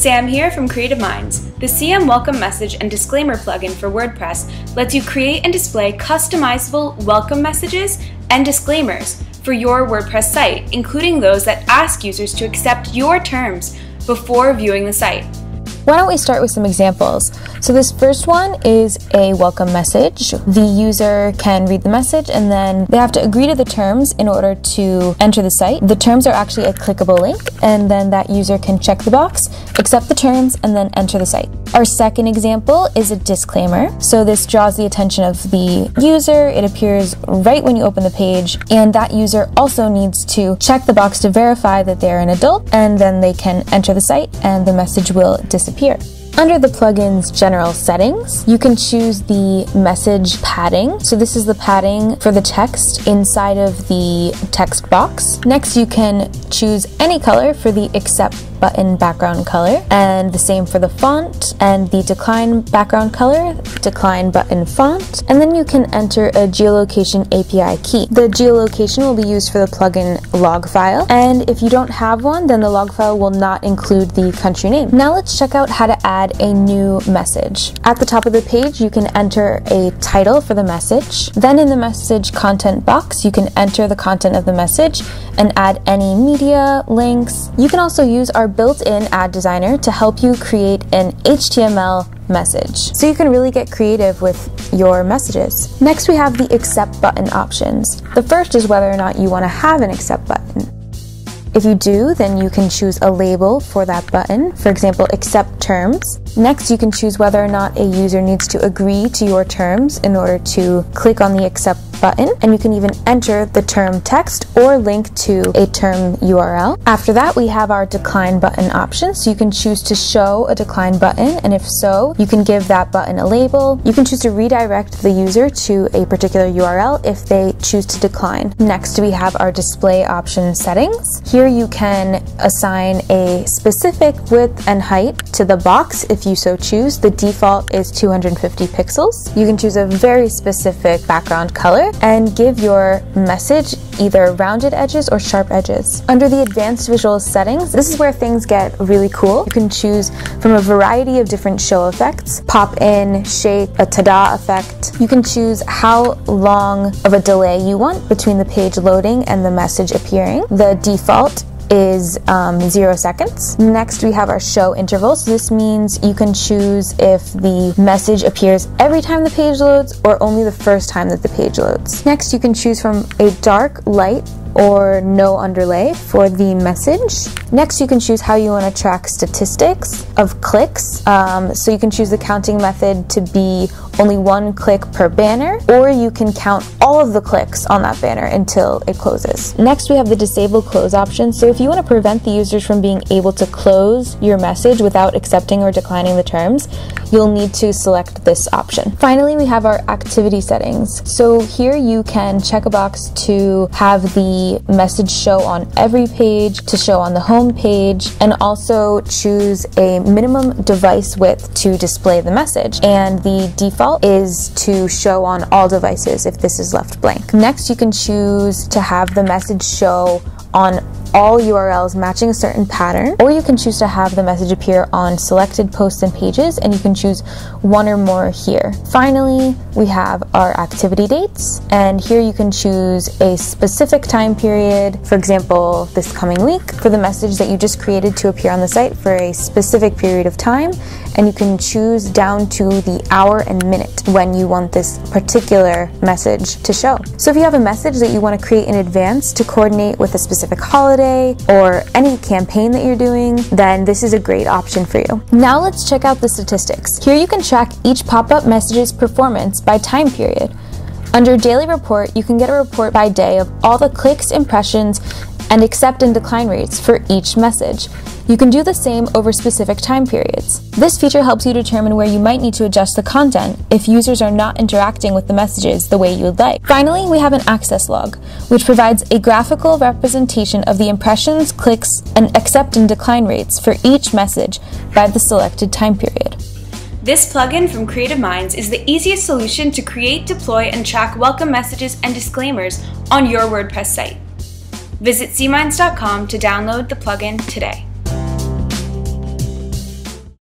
Sam here from Creative Minds. The CM Welcome Message and Disclaimer plugin for WordPress lets you create and display customizable welcome messages and disclaimers for your WordPress site, including those that ask users to accept your terms before viewing the site. Why don't we start with some examples? So this first one is a welcome message. The user can read the message and then they have to agree to the terms in order to enter the site. The terms are actually a clickable link and then that user can check the box, accept the terms, and then enter the site. Our second example is a disclaimer. So this draws the attention of the user. It appears right when you open the page and that user also needs to check the box to verify that they're an adult and then they can enter the site and the message will disappear. Under the plugin's general settings, you can choose the message padding. So this is the padding for the text inside of the text box. Next, you can choose any color for the accept button background color and the same for the font and the decline background color, decline button font, and then you can enter a geolocation API key. The geolocation will be used for the plugin log file and if you don't have one then the log file will not include the country name. Now let's check out how to add a new message. At the top of the page you can enter a title for the message. Then in the message content box you can enter the content of the message and add any media, links. You can also use our built-in ad designer to help you create an HTML message. So you can really get creative with your messages. Next we have the accept button options. The first is whether or not you want to have an accept button. If you do, then you can choose a label for that button, for example, accept terms. Next, you can choose whether or not a user needs to agree to your terms in order to click on the accept button, and you can even enter the term text or link to a term URL. After that, we have our decline button option. So you can choose to show a decline button, and if so, you can give that button a label. You can choose to redirect the user to a particular URL if they choose to decline. Next, we have our display option settings. Here you can assign a specific width and height to the box if you so choose. The default is 250 pixels. You can choose a very specific background color and give your message either rounded edges or sharp edges. Under the advanced visual settings, this is where things get really cool. You can choose from a variety of different show effects, pop in, shake, a ta-da effect. You can choose how long of a delay you want between the page loading and the message appearing. The default is um, zero seconds. Next, we have our show intervals. This means you can choose if the message appears every time the page loads or only the first time that the page loads. Next, you can choose from a dark, light, or no underlay for the message. Next, you can choose how you want to track statistics of clicks. Um, so you can choose the counting method to be only one click per banner, or you can count all of the clicks on that banner until it closes. Next, we have the disable close option. So if you want to prevent the users from being able to close your message without accepting or declining the terms, you'll need to select this option. Finally, we have our activity settings. So here you can check a box to have the message show on every page, to show on the home page, and also choose a minimum device width to display the message. And the default is to show on all devices if this is left blank. Next, you can choose to have the message show on all URLs matching a certain pattern, or you can choose to have the message appear on selected posts and pages, and you can choose one or more here. Finally, we have our activity dates, and here you can choose a specific time period, for example, this coming week, for the message that you just created to appear on the site for a specific period of time, and you can choose down to the hour and minute when you want this particular message to show. So if you have a message that you want to create in advance to coordinate with a specific holiday, holiday or any campaign that you're doing, then this is a great option for you. Now let's check out the statistics. Here you can track each pop-up message's performance by time period. Under Daily Report, you can get a report by day of all the clicks, impressions, and accept and decline rates for each message. You can do the same over specific time periods. This feature helps you determine where you might need to adjust the content if users are not interacting with the messages the way you would like. Finally, we have an access log, which provides a graphical representation of the impressions, clicks, and accept and decline rates for each message by the selected time period. This plugin from Creative Minds is the easiest solution to create, deploy, and track welcome messages and disclaimers on your WordPress site. Visit cminds.com to download the plugin today.